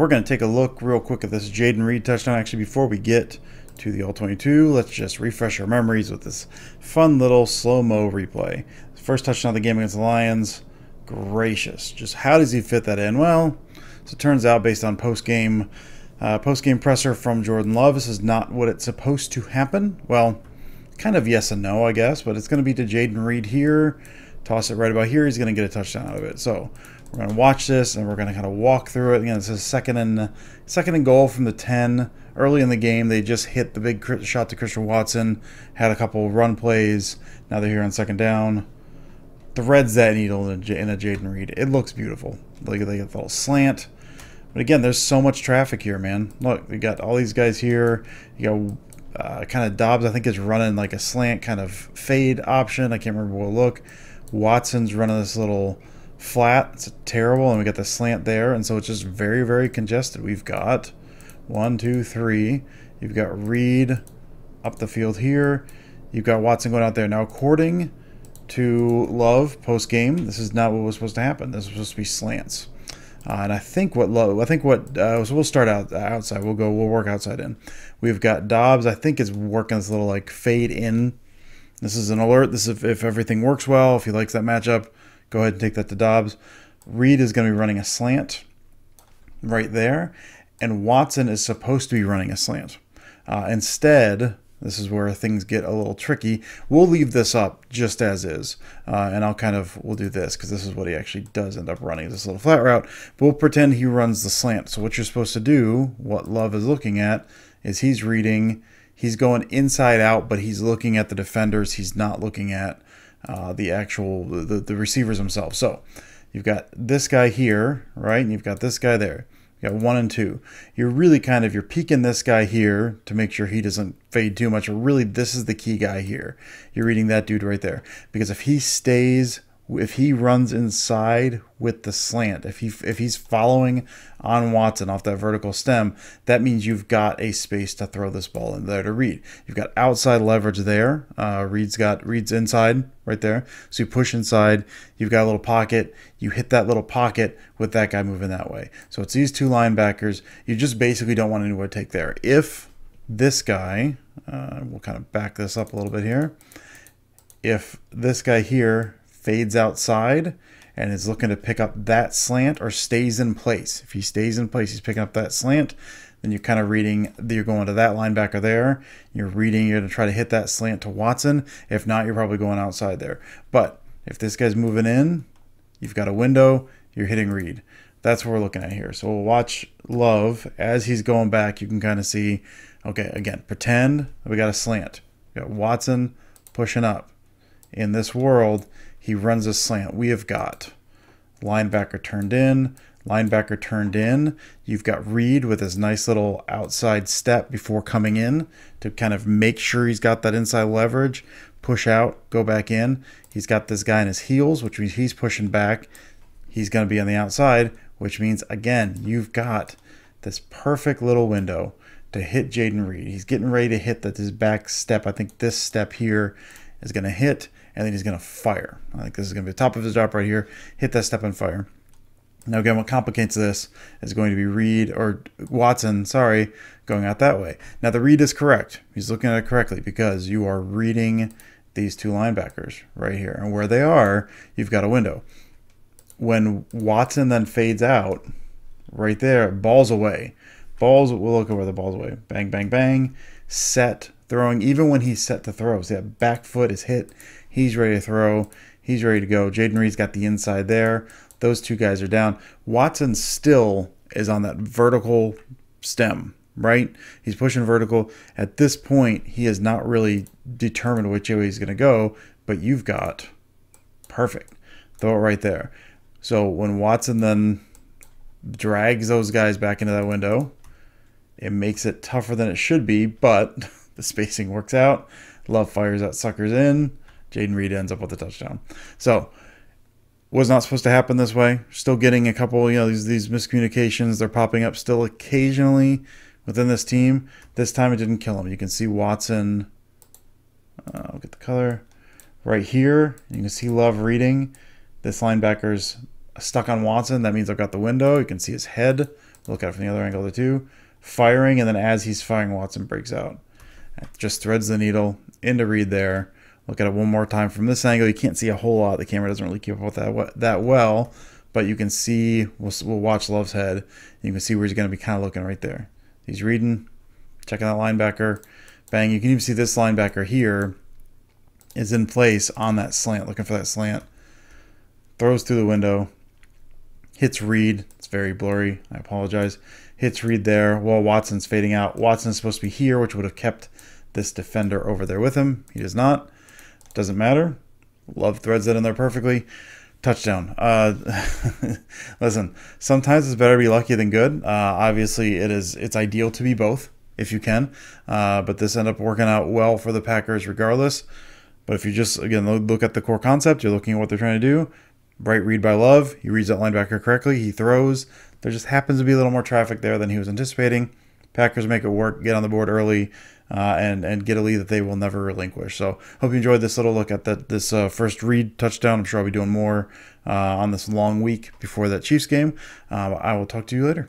we're going to take a look real quick at this Jayden Reed touchdown. Actually, before we get to the All-22, let's just refresh our memories with this fun little slow-mo replay. First touchdown of the game against the Lions. Gracious. Just how does he fit that in? Well, so it turns out based on post-game uh, post-game presser from Jordan Love, this is not what it's supposed to happen. Well, kind of yes and no, I guess, but it's going to be to Jayden Reed here. Toss it right about here. He's going to get a touchdown out of it. So we're going to watch this and we're going to kind of walk through it. Again, this is second and second and goal from the 10. Early in the game, they just hit the big shot to Christian Watson, had a couple run plays. Now they're here on second down. Threads that needle in a, in a Jayden Reed. It looks beautiful. Look at the little slant. But again, there's so much traffic here, man. Look, we got all these guys here. You got uh, kind of Doubs, I think, is running like a slant kind of fade option. I can't remember what look. Watson's running this little flat. It's terrible. And we got the slant there. And so it's just very, very congested. We've got one, two, three. You've got Reed up the field here. You've got Watson going out there. Now, according to Love post game, this is not what was supposed to happen. This was supposed to be slants. Uh, and I think what Love, I think what, uh, so we'll start out outside. We'll go, we'll work outside in. We've got Doubs. I think is working this little like fade in. This is an alert. This is if, if everything works well, if he likes that matchup, go ahead and take that to Doubs. Reed is going to be running a slant right there and Watson is supposed to be running a slant. Uh, instead, this is where things get a little tricky. We'll leave this up just as is, uh, and I'll kind of, we'll do this because this is what he actually does end up running, this little flat route. But we'll pretend he runs the slant. So what you're supposed to do, what Love is looking at, is he's reading, he's going inside out, but he's looking at the defenders. He's not looking at uh, the actual, the, the receivers themselves. So you've got this guy here, right? And you've got this guy there. You got one and two. You're really kind of, you're peeking this guy here to make sure he doesn't fade too much. Or really, this is the key guy here. You're reading that dude right there. Because if he stays if he runs inside with the slant, if he if he's following on Watson off that vertical stem, that means you've got a space to throw this ball in there to Reed. You've got outside leverage there. Uh, Reed's got Reed's inside right there, so you push inside. You've got a little pocket. You hit that little pocket with that guy moving that way. So it's these two linebackers. You just basically don't want anyone to take there. If this guy, uh, we'll kind of back this up a little bit here. If this guy here fades outside and is looking to pick up that slant or stays in place. If he stays in place, he's picking up that slant. Then you're kind of reading, you're going to that linebacker there. You're reading, you're going to try to hit that slant to Watson. If not, you're probably going outside there. But if this guy's moving in, you've got a window, you're hitting Reed. That's what we're looking at here. So we'll watch Love as he's going back. You can kind of see, okay, again, pretend we got a slant. We got Watson pushing up. In this world, he runs a slant. We have got linebacker turned in, linebacker turned in. You've got Reed with his nice little outside step before coming in to kind of make sure he's got that inside leverage. Push out, go back in. He's got this guy in his heels, which means he's pushing back. He's going to be on the outside, which means, again, you've got this perfect little window to hit Jayden Reed. He's getting ready to hit that his back step. I think this step here is going to hit and then he's going to fire. I think this is going to be the top of his drop right here. Hit that step and fire. Now again, what complicates this is going to be Reed or Watson, sorry, going out that way. Now the read is correct. He's looking at it correctly because you are reading these two linebackers right here. And where they are, you've got a window. When Watson then fades out, right there, balls away. Balls, we'll look over the balls away. Bang, bang, bang. Set, throwing. Even when he's set to throw, see that back foot is hit He's ready to throw. He's ready to go. Jayden Reed's got the inside there. Those two guys are down. Watson still is on that vertical stem, right? He's pushing vertical. At this point, he has not really determined which way he's going to go, but you've got perfect. Throw it right there. So when Watson then drags those guys back into that window, it makes it tougher than it should be, but the spacing works out. Love fires that suckers in. Jayden Reed ends up with a touchdown. So was not supposed to happen this way. Still getting a couple, you know, these these miscommunications. They're popping up still occasionally within this team. This time it didn't kill him. You can see Watson. Uh, I'll get the color right here. You can see Love reading. This linebacker's stuck on Watson. That means I've got the window. You can see his head. Look at it from the other angle too. Firing, and then as he's firing, Watson breaks out. Just threads the needle into Reed there. Look at it one more time from this angle. You can't see a whole lot. The camera doesn't really keep up with that that well, but you can see. We'll, we'll watch Love's head. You can see where he's going to be kind of looking right there. He's reading, checking that linebacker. Bang! You can even see this linebacker here is in place on that slant, looking for that slant. Throws through the window, hits Reed. It's very blurry. I apologize. Hits Reed there while Watson's fading out. Watson's supposed to be here, which would have kept this defender over there with him. He does not. Doesn't matter. Love threads that in there perfectly. Touchdown. Uh, listen, sometimes it's better to be lucky than good. Uh, obviously, it is. It's ideal to be both if you can. Uh, but this ended up working out well for the Packers regardless. But if you just again look at the core concept, you're looking at what they're trying to do. Bright read by Love. He reads that linebacker correctly. He throws. There just happens to be a little more traffic there than he was anticipating. Packers make it work, get on the board early, uh, and and get a lead that they will never relinquish. So hope you enjoyed this little look at that this uh, first read touchdown. I'm sure I'll be doing more uh, on this long week before that Chiefs game. Uh, I will talk to you later.